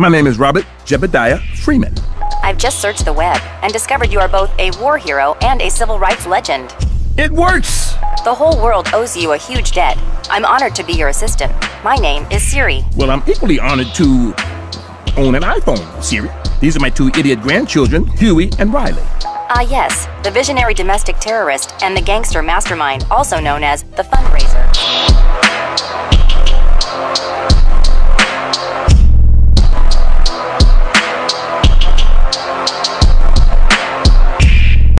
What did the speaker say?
My name is Robert Jebediah Freeman. I've just searched the web and discovered you are both a war hero and a civil rights legend. It works! The whole world owes you a huge debt. I'm honored to be your assistant. My name is Siri. Well, I'm equally honored to own an iPhone, Siri. These are my two idiot grandchildren, Huey and Riley. Ah, yes, the visionary domestic terrorist and the gangster mastermind, also known as the fundraiser.